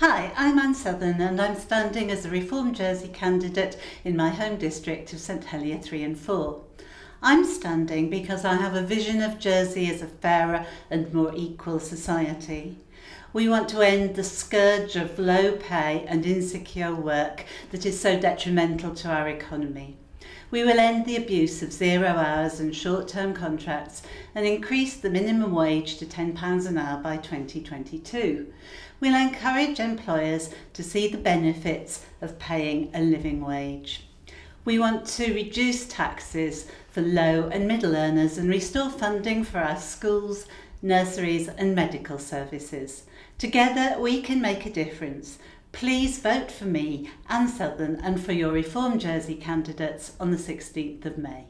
Hi, I'm Anne Southern and I'm standing as a Reform Jersey candidate in my home district of St Helier 3 and 4. I'm standing because I have a vision of Jersey as a fairer and more equal society. We want to end the scourge of low pay and insecure work that is so detrimental to our economy. We will end the abuse of zero hours and short-term contracts and increase the minimum wage to £10 an hour by 2022. We'll encourage employers to see the benefits of paying a living wage. We want to reduce taxes for low and middle earners and restore funding for our schools, nurseries and medical services. Together we can make a difference Please vote for me, Anne Southern, and for your Reform Jersey candidates on the 16th of May.